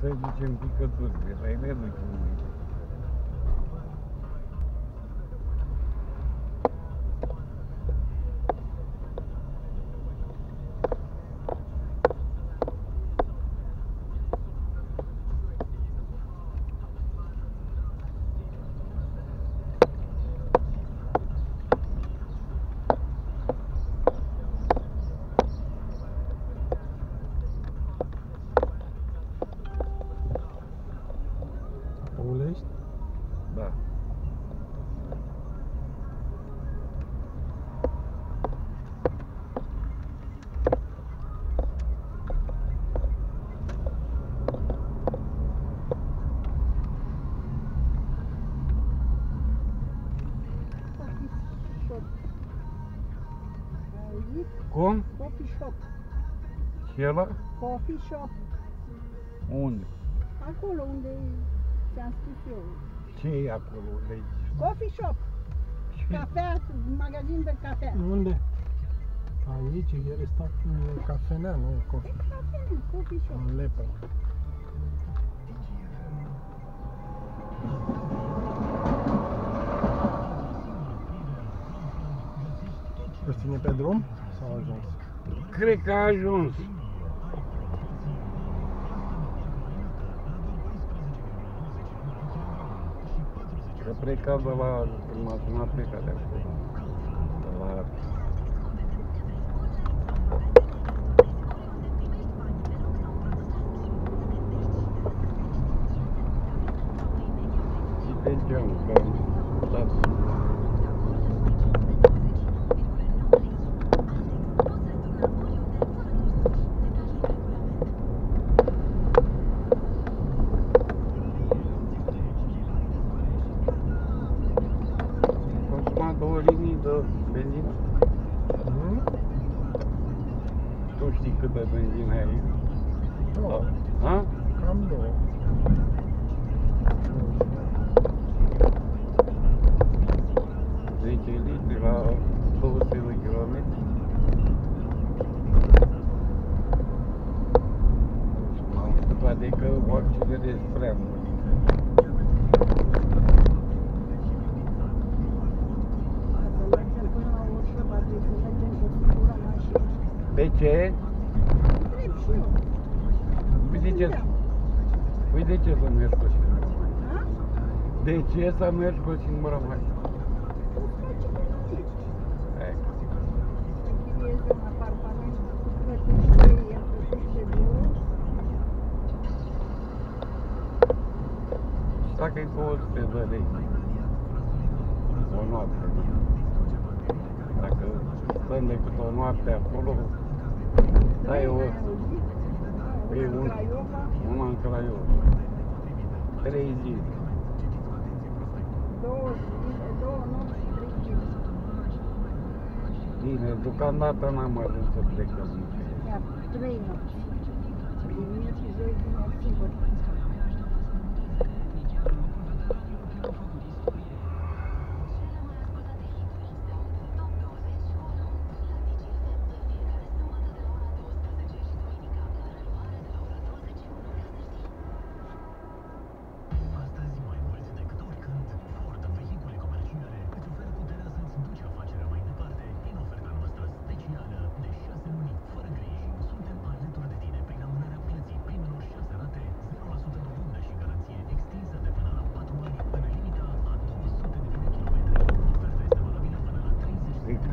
să-i ducem picături, pe la ele ducem. Ulești? Da. Coffee shop. Auzit? Cum? Coffee shop. Și ăla? Coffee shop. Unde? Acolo unde ți-am spus eu. Ce e acolo? Unde Coffee shop. Cafea, magazin de cafea. Unde? Aici e restaurant, e cafenea, nu e E coffee. cafea, coffee shop. În Lepă. Îți ține pe drum sau a ajuns? Cred că a ajuns. Că pleca de la, când m-a sunat pleca de acolo. De la Și pe geam, că am dat consumat două linii de benzină. Hmm? Tu știi cât de benzină e aici? Două. Ha? Cam două. 10 litri la 200 de kilometri. M-am întâmplat de că o accelerez prea mult. De ce? Întreb și eu. Păi de ce? Păi de ce să mergi cu singura? Ha? De ce să mergi cu singura mașină? Îți face economie. Hai. Să închiriezi un apartament, plătești trei, el plătește două. Și dacă e 200 de lei o noapte, dacă stăm decât o noapte acolo, dai o, Ai auzit? E Una în un- Craiova, una în Craiova, trei zile. două zile, două nopți, trei zile. Bine, deocamdată n-am ajuns să plecăm nici. Chiar trei nopți. Vineri și joi, vineri, sigur.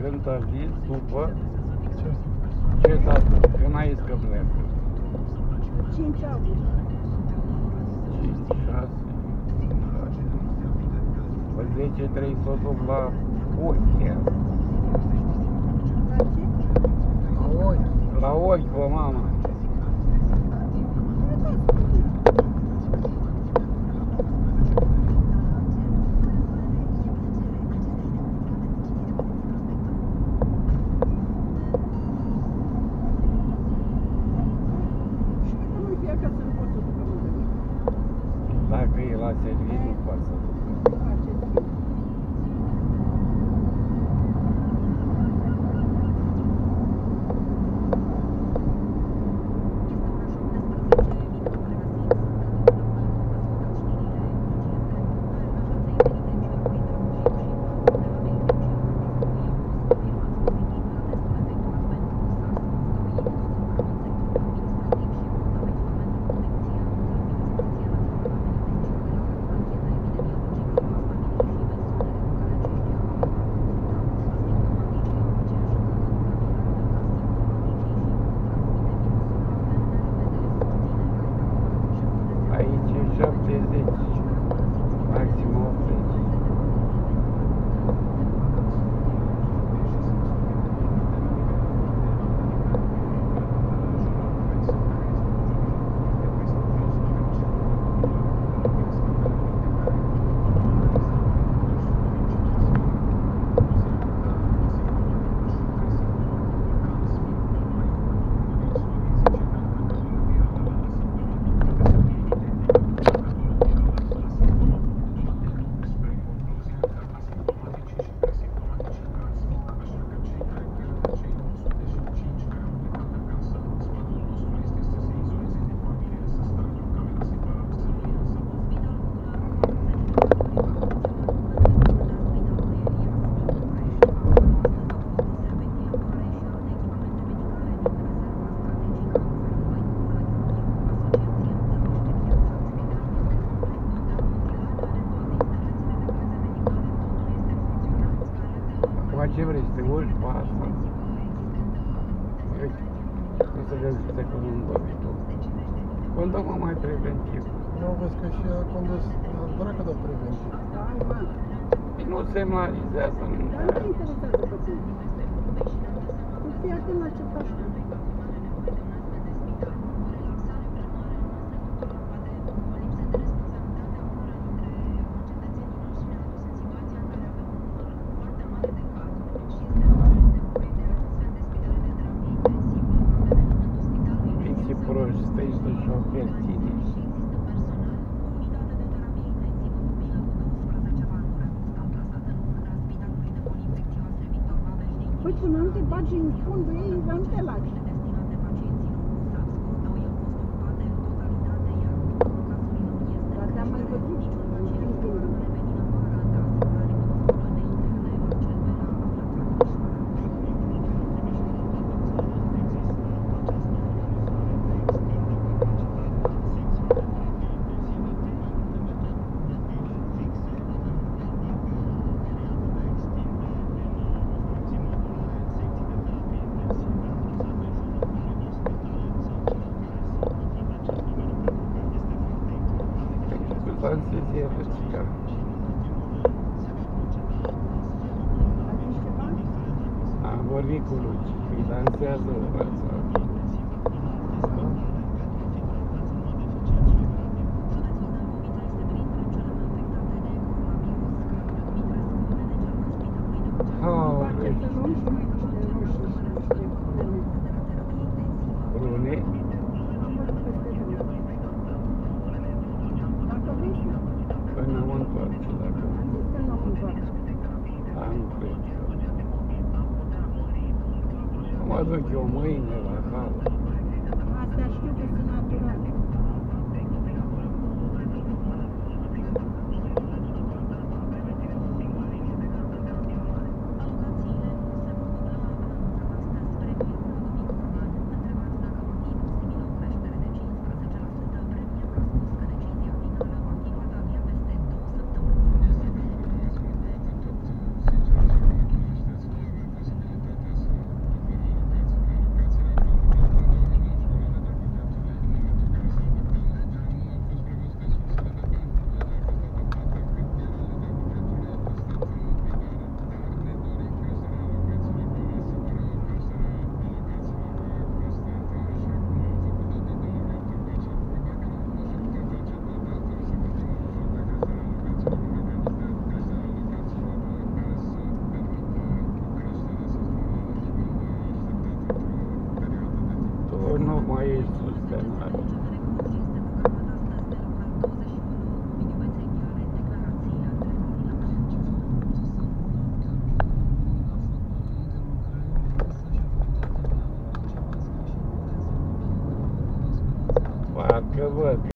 Când a zis după Ce? ce s-a când ai zis că pleacă. 5 august. 5, 6, 6. 10, 3 să o duc la ochi. La ce? Oi. La ochi, bă, mama. Și dacă nu fie acasă, nu pot să ducă mâncări. Dacă e la serviciu, poate să duc. Face timp. Este ori fața. Uite, nu se găsește cum un doritor. Condă mă mai preventiv. Nu vezi că și a condus la dracă de preventiv. Hai, mă. Nu semnalizează Dar nu te nimic. interesează pe tine. Tu fii atent la ce faci tu. Ești prostești de șofer tine. Păi până nu te bagi în fundul ei, nu te lași. Dar te-am mai văzut în timpul Dansezi răcica. A zis ceva? Am vorbit cu Luci. Îi dansează rața. Face Haure, să luăm și noi niște roșii și niște pune. brune, Am văzut peste drum. Dacă vrei să până mă întoarce dacă Am zis că nu am întoarce. am cred. Mă duc eu mâine la hală. mai sus,